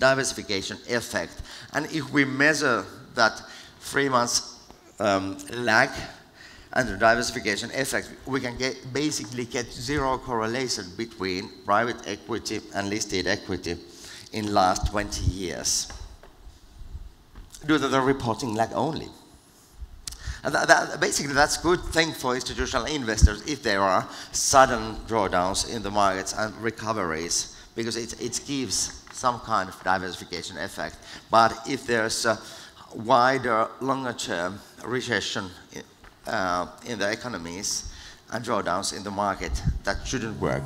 diversification effect. And if we measure that three months um, lag and the diversification effect, we can get, basically get zero correlation between private equity and listed equity in last 20 years due to the reporting lag only. That, that, basically, that's a good thing for institutional investors if there are sudden drawdowns in the markets and recoveries, because it, it gives some kind of diversification effect. But if there's a wider, longer term recession uh, in the economies and drawdowns in the market, that shouldn't work.